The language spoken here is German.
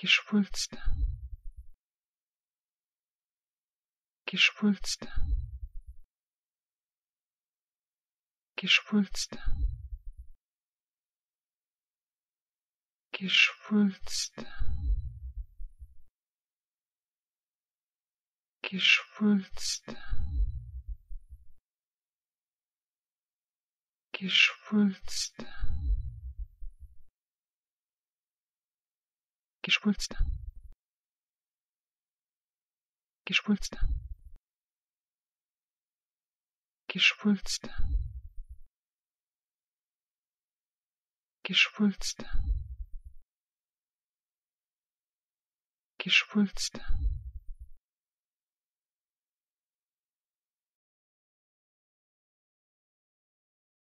geschwulst. Geschwulst. Geschwulst. Geschwulst. Geschwulst. Geschwulst. gespulst gespulst gespulst gespulst gespulst